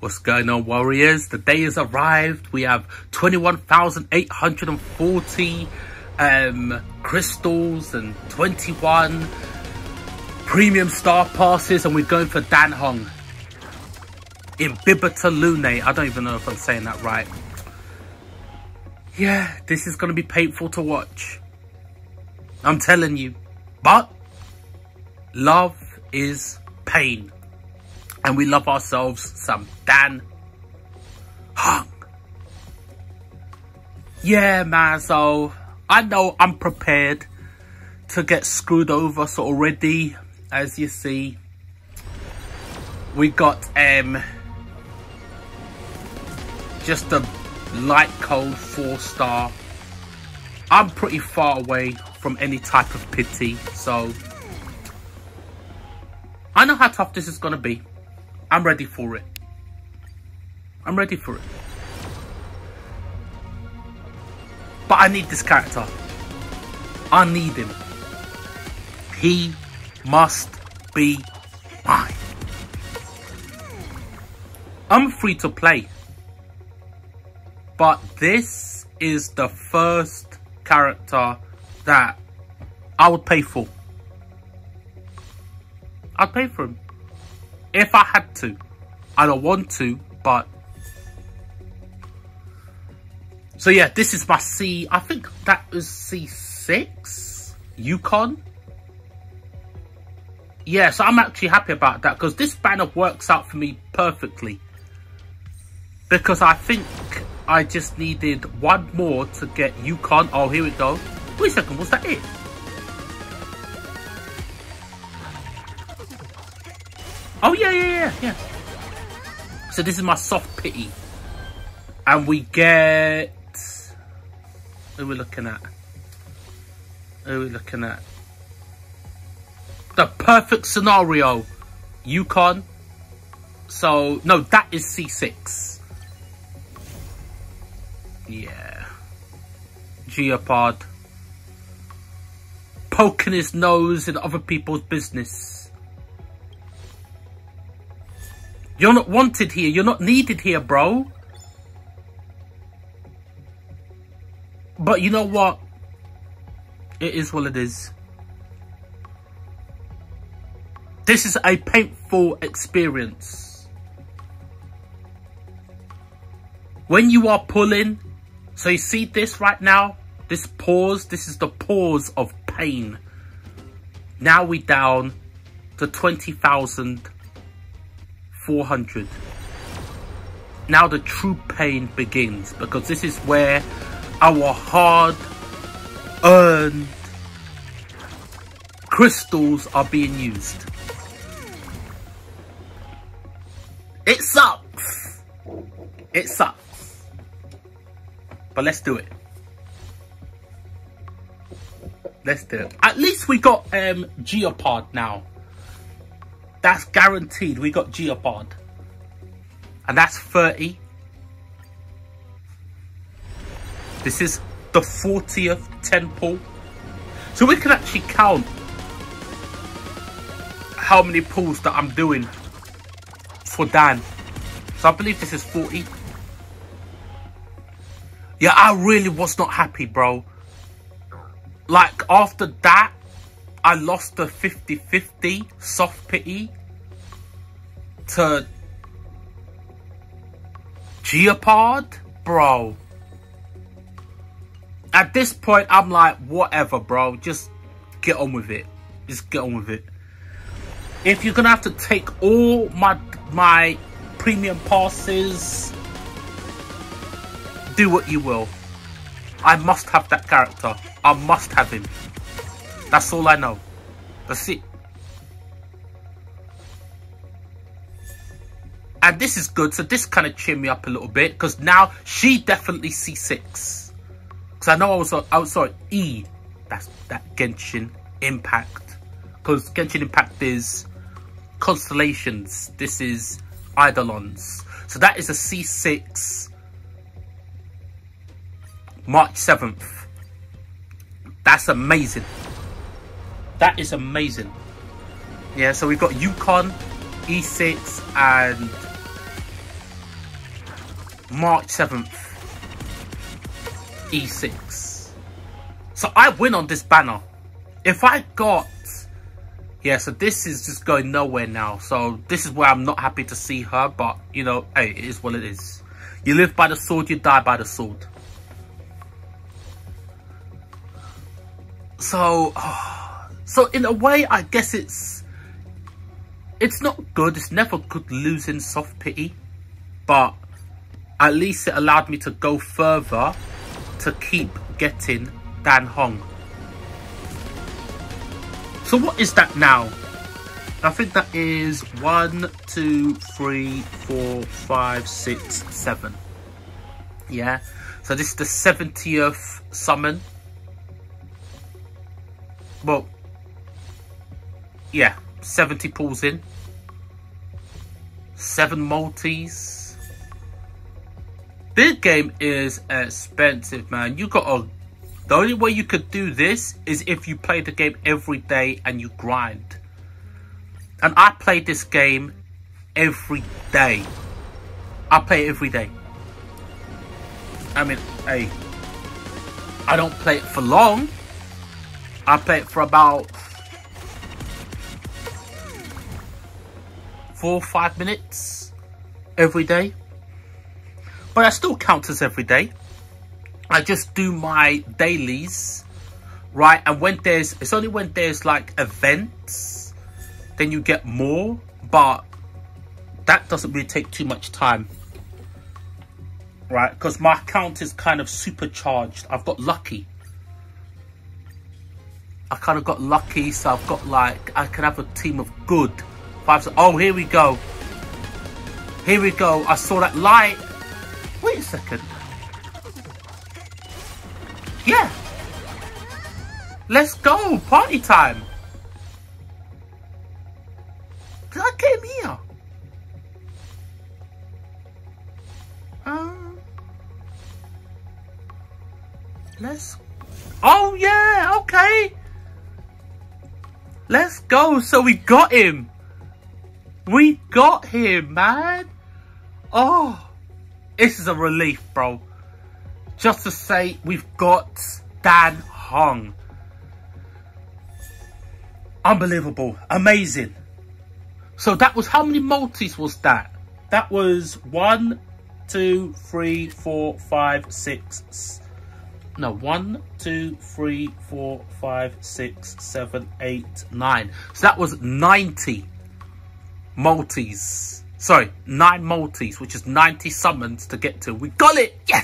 What's going on, warriors? The day has arrived. We have 21,840 um, crystals and 21 premium star passes, and we're going for Dan Heng in Bibita Lune. I don't even know if I'm saying that right. Yeah, this is going to be painful to watch. I'm telling you. But love is pain. And we love ourselves some Dan Heng. Yeah, man. So I know I'm prepared to get screwed over. So already, as you see, we got um just a Light Cone four star. I'm pretty far away from any type of pity, so I know how tough this is gonna be. I'm ready for it. I'm ready for it. But I need this character. I need him. He must be mine. I'm free to play. But this is the first character that I would pay for. I'd pay for him. If I had to. I don't want to, but... So yeah, this is my C... I think that was C6? Yukong? Yeah, so I'm actually happy about that because this banner works out for me perfectly. Because I think I just needed one more to get Yukong. Oh, here we go. Wait a second, was that it? Oh, yeah, yeah, yeah, yeah. So this is my soft pity. And we get... Who are we looking at? Who are we looking at? The perfect scenario. Yukong. So, no, that is C6. Yeah. Gepard. Poking his nose in other people's business. You're not wanted here. You're not needed here, bro. But you know what? It is what it is. This is a painful experience. When you are pulling, so you see this right now? This pause, this is the pause of pain. Now we down to 20,000 400. Now the true pain begins because this is where our hard earned crystals are being used. It sucks. It sucks. But let's do it. Let's do it. At least we got um, Gepard now. That's guaranteed. We got Gepard. And that's 30. This is the 40th temple. So we can actually count how many pulls that I'm doing for Dan. So I believe this is 40. Yeah, I really was not happy, bro. Like, after that, I lost the 50-50 soft pity to Gepard? Bro. At this point, I'm like, whatever, bro. Just get on with it. Just get on with it. If you're gonna have to take all my my premium passes, do what you will. I must have that character. I must have him. That's all I know. That's it. And this is good. So this kind of cheered me up a little bit. Because now she definitely C6. Because I know I was, I was sorry, E. That's that Genshin Impact. Because Genshin Impact is Constellations. This is Eidolons. So that is a C6. March 7th. That's amazing. That is amazing. Yeah, so we've got Yukong, E6, and March 7th. E6. So I win on this banner. If I got... Yeah, so this is just going nowhere now. So this is where I'm not happy to see her. But, you know, hey, it is what it is. You live by the sword, you die by the sword. So... Oh. So in a way, I guess it's... It's not good. It's never good losing soft pity. But at least it allowed me to go further to keep getting Dan Heng. So what is that now? I think that is one, two, three, four, five, six, seven. Yeah. So this is the 70th summon. Well, yeah, 70 pulls in. Seven multis this game is expensive, man. You got a. The only way you could do this is if you play the game every day and you grind. And I play this game every day. I play it every day. I mean, hey, I don't play it for long. I play it for about four five minutes every day. But I still count as every day. I just do my dailies, right? And when there's, it's only when there's like events, then you get more. But that doesn't really take too much time. Right? Because my account is kind of supercharged. I've got lucky. I kind of got lucky, so I've got like, I can have a team of good. Five, oh, here we go. Here we go. I saw that light. Wait a second. Yeah. Let's go. Party time. I him here? Um. Let's. Oh, yeah. Okay. Let's go. So we got him. We got him, man. Oh. This is a relief, bro. Just to say we've got Dan Heng. Unbelievable. Amazing. So that was, how many multis was that? That was one, two, three, four, five, six. No, one, two, three, four, five, six, seven, eight, nine. So that was 90 multis. Sorry, nine multis, which is 90 summons to get to. We got it! Yes!